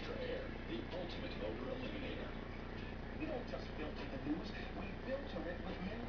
Lysol Ultra Air, the ultimate odor eliminator. We don't just filter the news, we filter it with menthol.